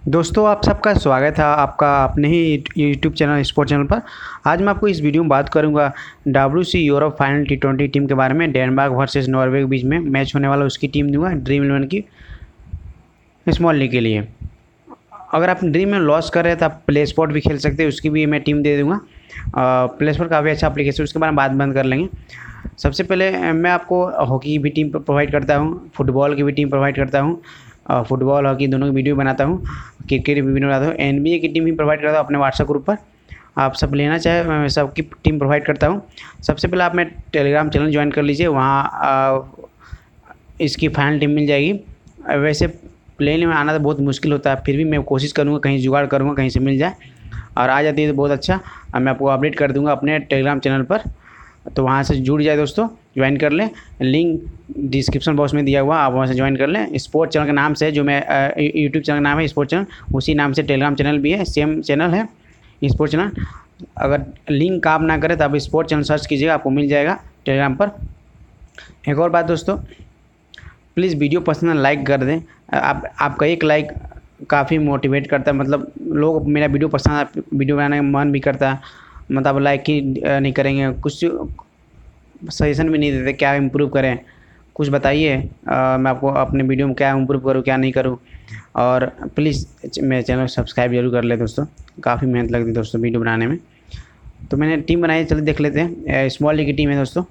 दोस्तों, आप सबका स्वागत है आपका अपने ही यूट्यूब चैनल स्पोर्ट चैनल पर। आज मैं आपको इस वीडियो में बात करूँगा W C Europe final T twenty team के बारे में डेनमार्क वर्सेस नॉर्वे के बीच में मैच होने वाला उसकी टीम दूँगा ड्रीम इलेवन की स्मॉल लीग के लिए। अगर आप ड्रीम में लॉस कर रहे हैं तो आप प्ले स्पॉट भी खेल सकते हैं, उसकी भी मैं टीम दे दूँगा। प्ले स्पॉट काफ़ी अच्छा अप्लीकेशन उसके बारे में बात बंद कर लेंगे। सबसे पहले मैं आपको हॉकी की भी टीम प्रोवाइड करता हूँ फुटबॉल की भी टीम प्रोवाइड करता हूँ। फुटबॉल हॉकी दोनों की वीडियो बनाता हूँ। क्रिकेट वीडियो बनाता हूँ। एन बी ए की टीम भी प्रोवाइड करता हूँ अपने व्हाट्सएप ग्रुप पर। आप सब लेना चाहे, मैं सबकी टीम प्रोवाइड करता हूँ। सबसे पहले आप मैं टेलीग्राम चैनल ज्वाइन कर लीजिए। वहाँ इसकी फाइनल टीम मिल जाएगी। वैसे प्लेन में आना तो बहुत मुश्किल होता है। फिर भी मैं कोशिश करूँगा, कहीं जुगाड़ करूँगा, कहीं से मिल जाए। और आ जाती है तो बहुत अच्छा। मैं आपको अपडेट कर दूँगा अपने टेलीग्राम चैनल पर। तो वहाँ से जुड़ जाए दोस्तों ज्वाइन कर लें। लिंक डिस्क्रिप्शन बॉक्स में दिया हुआ, आप वहाँ से ज्वाइन कर लें। स्पोर्ट चैनल के नाम से जो मैं यूट्यूब चैनल का नाम है स्पोर्ट चैनल उसी नाम से टेलीग्राम चैनल भी है सेम चैनल है स्पोर्ट चैनल अगर लिंक आप ना करें तो आप स्पोर्ट चैनल सर्च कीजिएगा, आपको मिल जाएगा टेलीग्राम पर। एक और बात दोस्तों प्लीज़ वीडियो पसंद लाइक कर दें। आप, आपका एक लाइक काफ़ी मोटिवेट करता है मतलब लोग मेरा वीडियो पसंद वीडियो बनाने का मन भी करता है। मतलब लाइक ही नहीं करेंगे। कुछ सजेशन भी नहीं देते क्या इम्प्रूव करें। कुछ बताइए मैं आपको अपने वीडियो में क्या इम्प्रूव करूँ, क्या नहीं करूँ। और प्लीज़ मेरे चैनल सब्सक्राइब ज़रूर कर ले दोस्तों। काफ़ी मेहनत लगती है दोस्तों वीडियो बनाने में। तो मैंने टीम बनाई, चलिए देख लेते हैं। स्मॉल लीग की टीम है दोस्तों।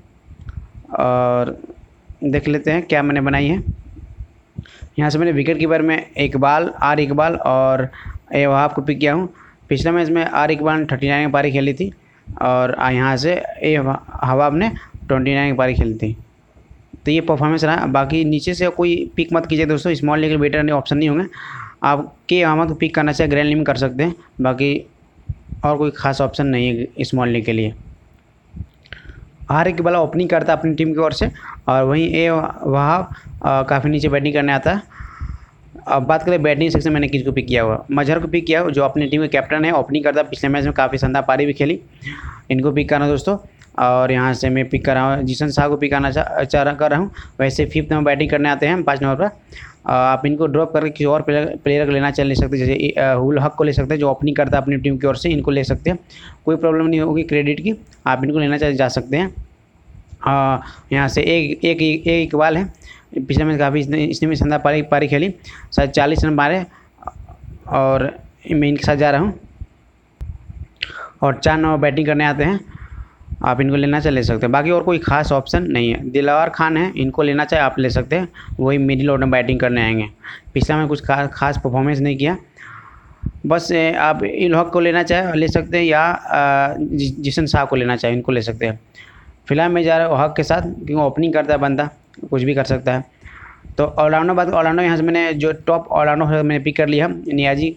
और देख लेते हैं क्या मैंने बनाई है। यहाँ से मैंने विकेट कीपर में इकबाल आर इकबाल और ए वहाब को पिक किया हूँ। पिछले मैच में आर इकबाल ने थर्टी नाइन की पारी खेली थी और यहाँ से ए हवाब ने ट्वेंटी नाइन की पारी खेली थी। तो ये परफॉर्मेंस रहा। बाकी नीचे से कोई पिक मत कीजिए दोस्तों। स्मॉल लीग बेटर ऑप्शन नहीं होंगे। आप के अहमद को पिक करना चाहिए ग्रैंड लीग में कर सकते हैं। बाकी और कोई खास ऑप्शन नहीं है स्मॉल लीग के लिए। हर एक वाला ओपनिंग करता है अपनी टीम की ओर से। और वहीं ए वहाँ काफ़ी नीचे बैटिंग करने आता है। अब बात करें बैटिंग सेक्शन मैंने किसको पिक किया हुआ? मजहर को पिक किया जो अपनी टीम के कैप्टन है ओपनिंग करता है पिछले मैच में काफ़ी शानदार पारी भी खेली। इनको पिक करना दोस्तों, और यहाँ से मैं पिक कर रहा हूँ, जिसन शाह को पिक करना चाह चाह कर रहा हूँ। वैसे फिफ्थ नंबर बैटिंग करने आते हैं, पाँच नंबर पर। आप इनको ड्रॉप करके किसी और प्लेयर प्लेयर को लेना चल ले सकते जैसे हुल हक को ले सकते हैं, जो ओपनिंग करता है अपनी टीम की ओर से इनको ले सकते हैं। कोई प्रॉब्लम नहीं होगी क्रेडिट की, आप इनको लेना जा सकते हैं। यहाँ से एक एक इकबाल है। पिछले मैच काफ़ी इसने इसने भी शानदार पारी पारी खेली। शायद चालीस रन मारे और मैं इनके साथ जा रहा हूँ। और चार नंबर बैटिंग करने आते हैं। आप इनको लेना चाहे ले सकते हैं। बाकी और कोई खास ऑप्शन नहीं है। दिलावर खान है इनको लेना चाहे आप ले सकते हैं। वही मिडिल ऑर्डर बैटिंग करने आएँगे। पिछला में कुछ खा, खास परफॉर्मेंस नहीं किया। बस आप इन हक को लेना चाहे ले सकते हैं या जिशन शाह को लेना चाहे इनको ले सकते हैं। फ़िलहाल मैं जा रहा हूँ हक के साथ क्योंकि ओपनिंग करता है बंदा। कुछ भी कर सकता है। तो ऑलराउंडर बात ऑलराउंडर यहाँ से मैंने जो टॉप ऑलराउंडर मैंने पिक कर लिया नियाजी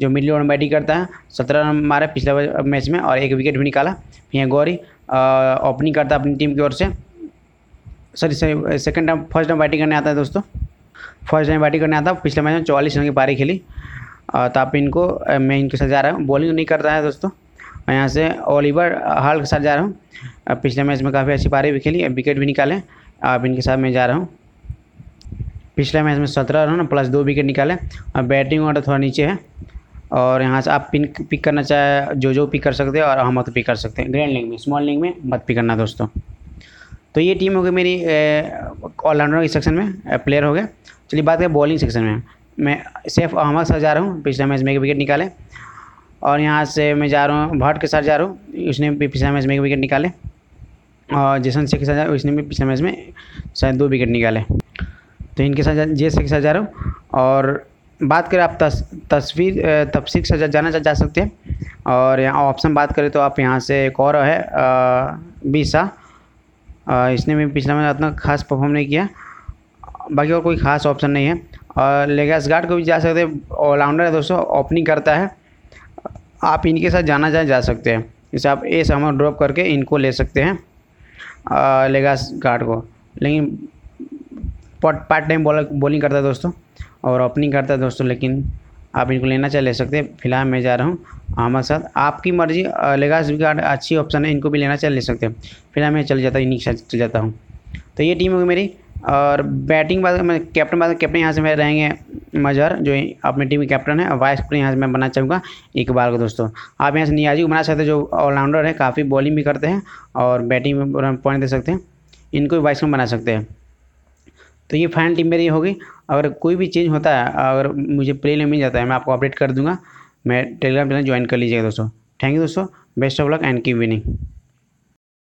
जो मिडिल में बैटिंग करता है। सत्रह रन मारे पिछले मैच में और एक विकेट भी निकाला। फिर गौरी ओपनिंग करता है अपनी टीम की ओर से। Sorry sorry second time first time batting करने आता है दोस्तों। फ़र्स्ट टाइम बैटिंग करने आता है, पिछले मैच में चौवालीस रन की पारी खेली। तो आप इनको मैं इनके साथ जा रहा हूँ। बॉलिंग नहीं करता है दोस्तों। यहाँ से ओलिवर हाल के साथ जा रहा हूँ। पिछले मैच में काफ़ी अच्छी पारी भी खेली विकेट भी निकाले। आप इनके साथ मैं जा रहा हूँ। पिछले मैच में सत्रह रन, प्लस दो विकेट निकाले। और बैटिंग ऑर्डर थोड़ा नीचे है। और यहाँ से आप पिन पिक करना चाहे, जो जो पिक कर सकते हैं और अहमद पिक कर सकते हैं। ग्रैंड लीग में, स्मॉल लीग में मत पिक करना दोस्तों। तो ये टीम हो गई मेरी ऑलराउंडर के सेक्शन में प्लेयर हो गए। चलिए बात करें बॉलिंग सेक्शन में। मैं सैफ अहमद साथ जा रहा हूँ, पिछले मैच में एक विकेट निकाले। और यहाँ से मैं जा रहा हूँ, भट्ट के साथ जा रहा हूँ। उसने भी पिछले मैच में एक विकेट निकाले। और जशन शेख के उसने भी पिछले मैच में शायद दो विकेट निकाले। तो इनके साथ जे के साथ जा रहा और बात करें आप तस, तस्वीर तफसीर से जाना जा जा सकते हैं। और यहाँ ऑप्शन बात करें तो आप यहाँ से एक और है बीसा। इसने भी पिछला मैच उतना खास परफॉर्म नहीं किया। बाकी और कोई ख़ास ऑप्शन नहीं है। और लेगास गार्ड को भी जा सकते हैं। ऑलराउंडर है दोस्तों ओपनिंग करता है। आप इनके साथ जाना चाहे जा सकते हैं। जैसे आप ए समर ड्रॉप करके इनको ले सकते हैं। लेगास गार्ड को। लेकिन पार्ट टाइम बॉलिंग करता है दोस्तों, और ओपनिंग करता है दोस्तों, लेकिन आप इनको लेना चाहे, ले सकते हैं। फ़िलहाल मैं जा रहा हूँ हमारे साथ आपकी मर्ज़ी लेगास गार्ड अच्छी ऑप्शन है, इनको भी लेना चाहे, ले सकते हैं। फ़िलहाल मैं चल जाता हूँ, इन्हीं के साथ चल जाता हूँ। तो ये टीम होगी मेरी। और बैटिंग बाद मैं, कैप्टन बाद कैप्टन यहाँ से मेरे रहेंगे मजहर, जो अपनी टीम के कैप्टन है, वाइस कैप्टन यहाँ से मैं बनना चाहूँगा इकबाल को दोस्तों। आप यहाँ से नियाजी को बना सकते हैं, जो ऑलराउंडर है, काफ़ी बॉलिंग भी करते हैं और बैटिंग में पॉइंट दे सकते हैं। इनको भी वाइस कैप्टन बना सकते हैं। तो ये फाइनल टीम मेरी होगी। अगर कोई भी चेंज होता है, अगर मुझे प्ले में मिल जाता है, मैं आपको अपडेट कर दूँगा। मैं टेलीग्राम चैनल ज्वाइन कर लीजिएगा दोस्तों। थैंक यू दोस्तों। बेस्ट ऑफ़ लक एंड की विनिंग।